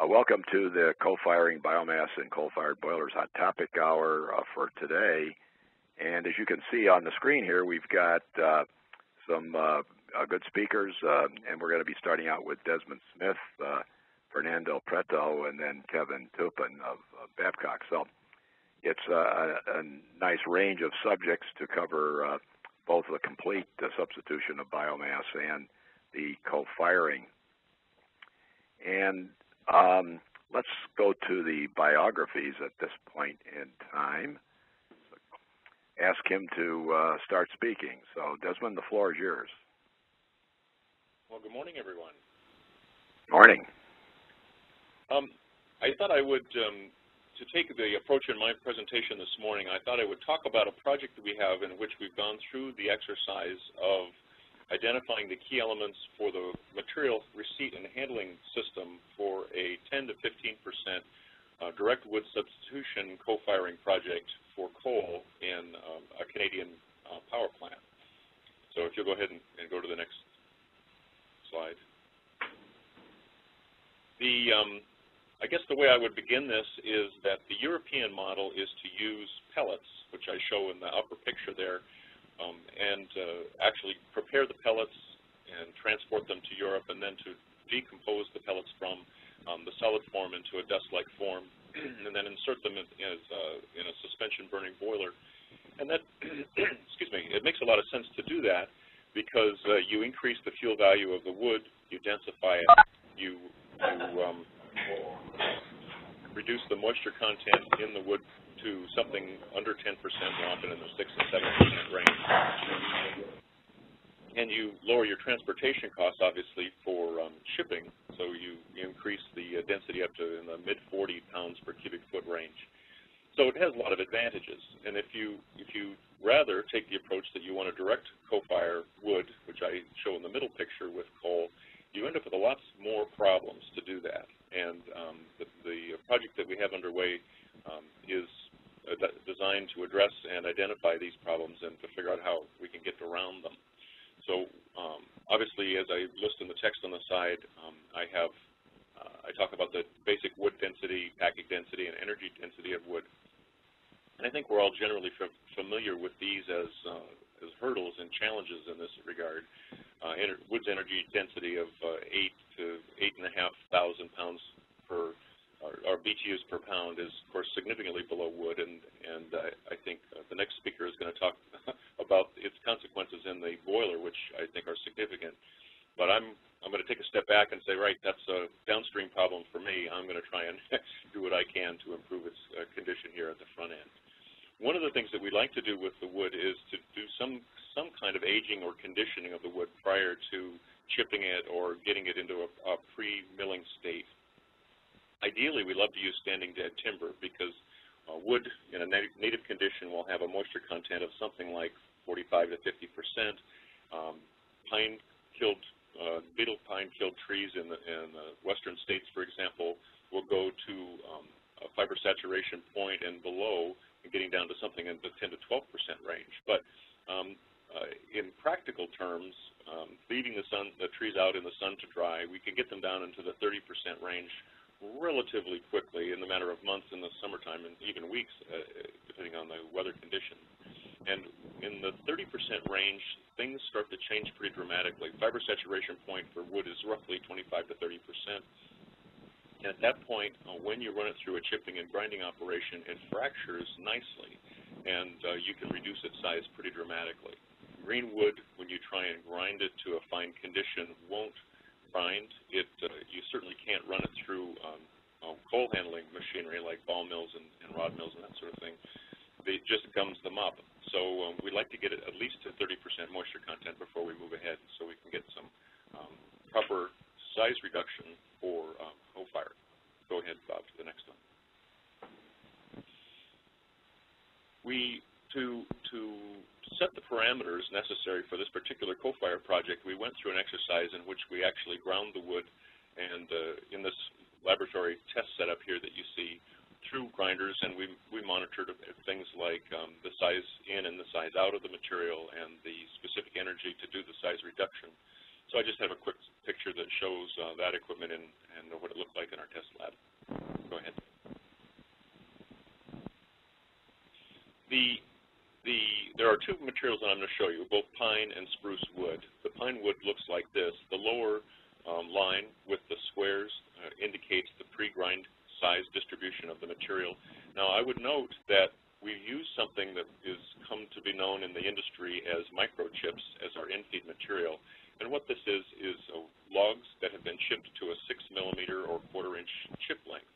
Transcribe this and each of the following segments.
Uh, welcome to the co-firing biomass and coal-fired boilers hot topic hour uh, for today. And as you can see on the screen here, we've got uh, some uh, uh, good speakers, uh, and we're going to be starting out with Desmond Smith, Fernando Preto, and then Kevin Tupin of, Babcock. So it's a, a, nice range of subjects to cover both the complete substitution of biomass and the co-firing. And um, let's go to the biographies at this point in time. Ask him to uh, start speaking. So, Desmond, the floor is yours. Well, good morning, everyone. Morning. Um, I thought I would, um, to take the approach in my presentation this morning, I thought I would talk about a project that we have in which we've gone through the exercise of identifying the key elements for the material receipt and handling system for a 10 to 15 percent uh, direct wood substitution co-firing project for coal in um, a Canadian uh, power plant. So if you'll go ahead and, and go to the next slide. The, um, I guess the way I would begin this is that the European model is to use pellets, which I show in the upper picture there, um, and uh, actually prepare the pellets and transport them to Europe and then to decompose the pellets from um, the solid form into a dust-like form and then insert them in, as, uh, in a suspension burning boiler. And that, excuse me, it makes a lot of sense to do that because uh, you increase the fuel value of the wood, you densify it, you, you um, reduce the moisture content in the wood to something under 10%, often in the 6 and 7% range. And you lower your transportation costs, obviously, for um, shipping, so you, you increase the uh, density up to in the mid-40 pounds per cubic foot range. So it has a lot of advantages. And if you if you rather take the approach that you want to direct co-fire wood, which I show in the middle picture with coal, you end up with a lot more problems to do that. And um, the, the project that we have underway um, is designed to address and identify these problems and to figure out how we can get around them. So um, obviously, as I list in the text on the side, um, I have uh, I talk about the basic wood density, packing density, and energy density of wood. And I think we're all generally familiar with these as uh, as hurdles and challenges in this regard. Uh, ener wood's energy density of uh, eight to eight and a half thousand pounds per our, our BTUs per pound is, of course, significantly below wood, and, and uh, I think uh, the next speaker is going to talk about its consequences in the boiler, which I think are significant. But I'm, I'm going to take a step back and say, right, that's a downstream problem for me. I'm going to try and do what I can to improve its uh, condition here at the front end. One of the things that we like to do with the wood is to do some, some kind of aging or conditioning of the wood prior to chipping it or getting it into a, a pre-milling state. Ideally, we love to use standing dead timber because uh, wood in a native condition will have a moisture content of something like 45 to 50 percent. Um, pine killed, uh, beetle pine killed trees in the, in the western states, for example, will go to um, a fiber saturation point and below, and getting down to something in the 10 to 12 percent range. But um, uh, in practical terms, um, leaving the sun, the trees out in the sun to dry, we can get them down into the 30 percent range relatively quickly in the matter of months in the summertime and even weeks, uh, depending on the weather condition. And in the 30% range, things start to change pretty dramatically. Fiber saturation point for wood is roughly 25 to 30%. And at that point, uh, when you run it through a chipping and grinding operation, it fractures nicely, and uh, you can reduce its size pretty dramatically. Green wood, when you try and grind it to a fine condition, won't grind. It uh, you certainly can't run it through um, um, coal handling machinery like ball mills and, and rod mills and that sort of thing. It just gums them up. So um, we like to get it at least to 30% moisture content before we move ahead, so we can get some um, proper size reduction for um, co-fire. Go ahead, Bob, to the next one. We to to set the parameters necessary for this particular co-fire project, we went through an exercise in which we actually ground the wood and uh, in this laboratory test setup here that you see through grinders, and we, we monitored things like um, the size in and the size out of the material and the specific energy to do the size reduction. So I just have a quick picture that shows uh, that equipment and, and what it looked like in our test lab. Go ahead. The, the, there are two materials that I'm going to show you, both pine and spruce wood. The pine wood looks like this. The lower um, line with the squares uh, indicates the pre-grind size distribution of the material. Now, I would note that we use something that is come to be known in the industry as microchips as our in-feed material. And what this is, is uh, logs that have been chipped to a 6 millimeter or quarter inch chip length.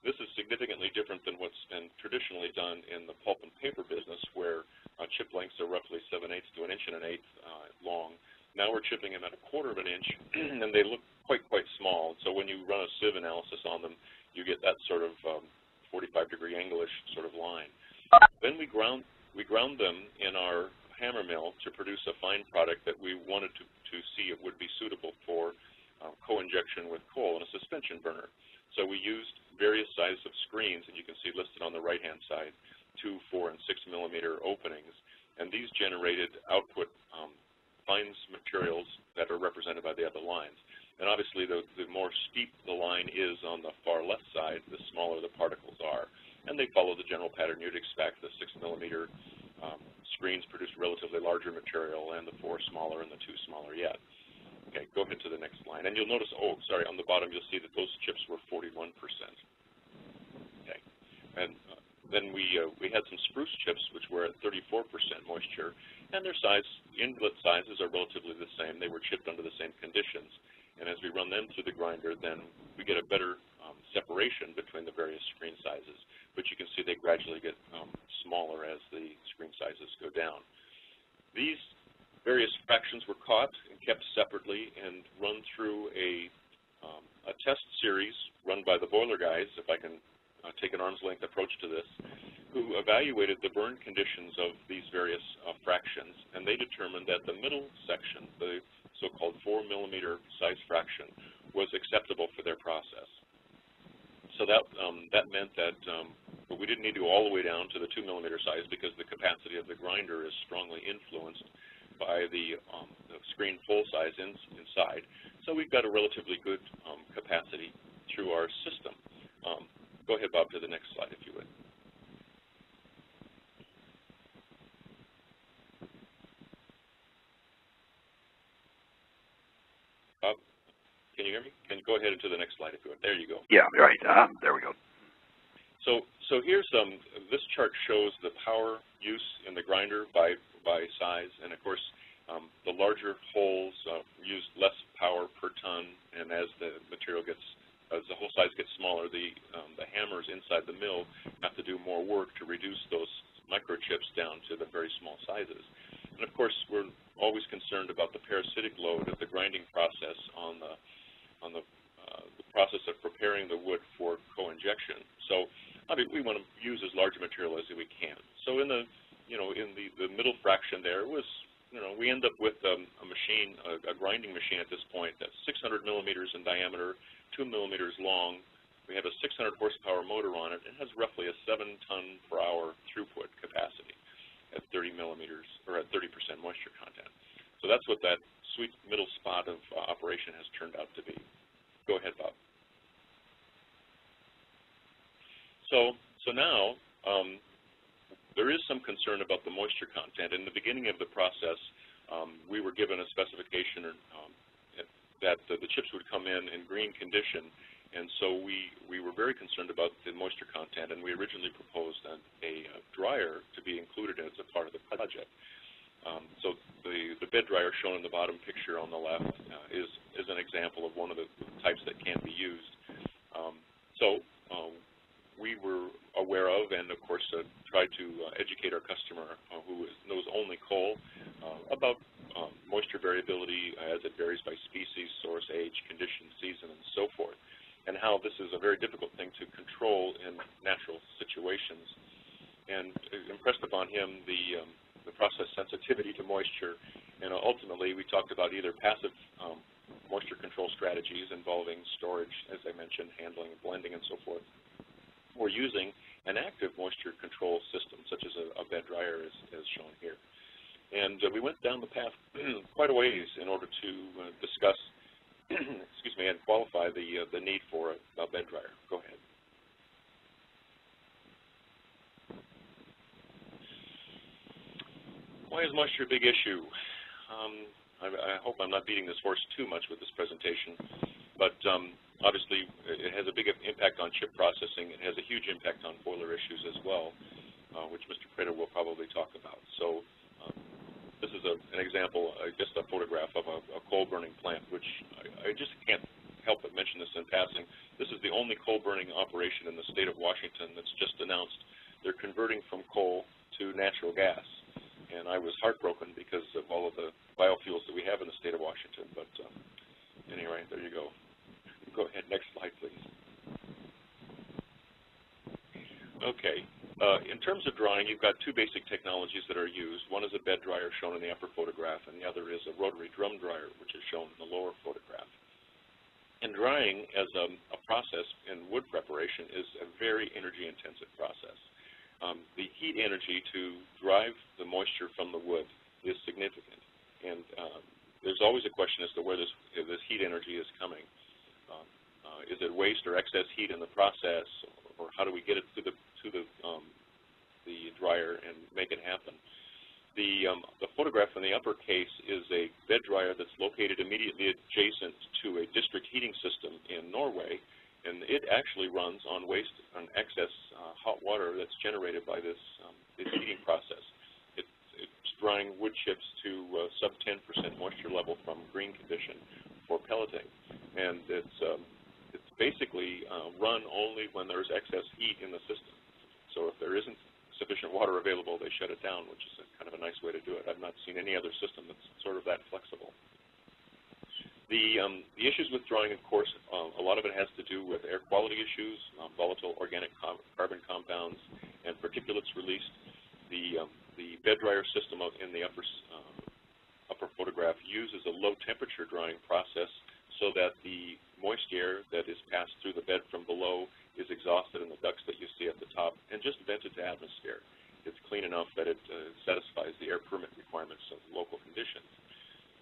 This is significantly different than what's been traditionally done in the pulp and paper business where uh, chip lengths are roughly 7 eighths to an inch and an eighth uh, long. Now we're chipping them at a quarter of an inch and they look quite, quite small. So when you run a sieve analysis on them, you get that sort of um, 45 degree angle-ish sort of line. Then we ground, we ground them in our hammer mill to produce a fine product that we wanted to, to see it would be suitable for uh, co-injection with coal in a suspension burner. So we used various sizes of screens, and you can see listed on the right-hand side, 2, 4, and 6 millimeter openings. And these generated output um, fines materials that are represented by the other lines. And obviously, the, the more steep the line is on the far left side, the smaller the particles are and they follow the general pattern you'd expect. The 6 millimeter um, screens produce relatively larger material, and the 4 smaller and the 2 smaller yet. Okay, go ahead to the next line. And you'll notice, oh, sorry, on the bottom you'll see that those chips were 41%. Okay, and uh, then we, uh, we had some spruce chips which were at 34% moisture, and their size, inlet sizes are relatively the same. They were chipped under the same conditions. And as we run them through the grinder, then we get a better um, separation between the various screen sizes but you can see they gradually get um, smaller as the screen sizes go down. These various fractions were caught and kept separately and run through a, um, a test series run by the boiler guys, if I can uh, take an arm's length approach to this, who evaluated the burn conditions of these various uh, fractions, and they determined that the middle section, the so-called 4 millimeter size fraction, was acceptable for their process. So that um, that meant that um, but we didn't need to go all the way down to the two millimeter size because the capacity of the grinder is strongly influenced by the, um, the screen full size in, inside. So we've got a relatively good um, capacity through our system. Um, go ahead, Bob, to the next slide, if you would. Bob, Can you hear me? Can you go ahead into the next slide if you want. There you go. Yeah, right. Uh, there we go. So, so here's um, this chart shows the power use in the grinder by by size, and of course, um, the larger holes uh, use less power per ton, and as the material gets as the hole size gets smaller, the um, the hammers inside the mill have to do more work to reduce those microchips down to the very small sizes. And of course, we're always concerned about the parasitic load of the grinding process on the on the, uh, the process of preparing the wood for co-injection. So I mean, we want to use as large a material as we can. So in the, you know, in the, the middle fraction there was, you know, we end up with um, a machine, a, a grinding machine at this point that's 600 millimeters in diameter, 2 millimeters long. We have a 600 horsepower motor on it. It has roughly a 7 ton per hour throughput capacity at 30 millimeters, or at 30% moisture content. So that's what that sweet middle spot of uh, operation has turned out to be. Go ahead, Bob. So, so now um, there is some concern about the moisture content. In the beginning of the process, um, we were given a specification um, that the, the, chips would come in in green condition, and so we, we were very concerned about the moisture content, and we originally proposed a, a dryer to be included as a part of the project. Um, so the, the bed dryer shown in the bottom picture on the left uh, is, is an example of one of the types that can be used. Um, so uh, we were aware of and, of course, uh, tried to uh, educate our customer uh, who is, knows only coal uh, about um, moisture variability as it varies by species, source, age, condition, season, and so forth, and how this is a very difficult thing to control in natural situations. And impressed upon him the um, the process sensitivity to moisture. And ultimately, we talked about either passive um, moisture control strategies involving storage, as I mentioned, handling, blending, and so forth, or using an active moisture control system, such as a, a bed dryer, as, as, shown here. And uh, we went down the path quite a ways in order to uh, discuss excuse me, and qualify the, uh, the need for a, a bed dryer. Go ahead. Why is moisture a big issue? Um, I, I, hope I'm not beating this horse too much with this presentation, but um, obviously it has a big impact on chip processing. It has a huge impact on boiler issues as well, uh, which Mr. Prater will probably talk about. So this is a, an example, uh, just a photograph of a, a coal-burning plant, which I, I, just can't help but mention this in passing. This is the only coal-burning operation in the state of Washington that's just announced they're converting from coal to natural gas. And I was heartbroken because of all of the biofuels that we have in the state of Washington. But um, anyway, there you go. Go ahead, next slide, please. Okay, uh, in terms of drying, you've got two basic technologies that are used. One is a bed dryer shown in the upper photograph, and the other is a rotary drum dryer, which is shown in the lower photograph. And drying as a, a process in wood preparation is a very energy-intensive process. Um, the heat energy to drive the moisture from the wood is significant, and um, there's always a question as to where this, this heat energy is coming. Um, uh, is it waste or excess heat in the process, or how do we get it through the to the um, the dryer and make it happen? The um, the photograph in the upper case is a bed dryer that's located immediately adjacent to a district heating system in Norway, and it actually runs on waste on excess uh, hot water that's generated by this um, this heating process. It, it's drying wood chips to uh, sub 10% moisture level from green condition for pelleting, and it's um, basically uh, run only when there's excess heat in the system. So if there isn't sufficient water available, they shut it down, which is a, kind of a nice way to do it. I've not seen any other system that's sort of that flexible. The, um, the issues with drying, of course, uh, a lot of it has to do with air quality issues, um, volatile organic com carbon compounds, and particulates released. The, um, the bed dryer system in the upper, uh, upper photograph uses a low temperature drying process so that the moist air that is passed through the bed from below is exhausted in the ducts that you see at the top and just vented to atmosphere. It's clean enough that it uh, satisfies the air permit requirements of local conditions.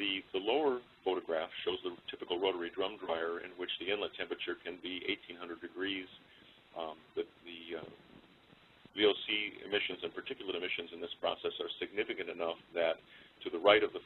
The, the lower photograph shows the typical rotary drum dryer in which the inlet temperature can be 1800 degrees. Um, the, the uh, VOC emissions and particulate emissions in this process are significant enough that to the right of the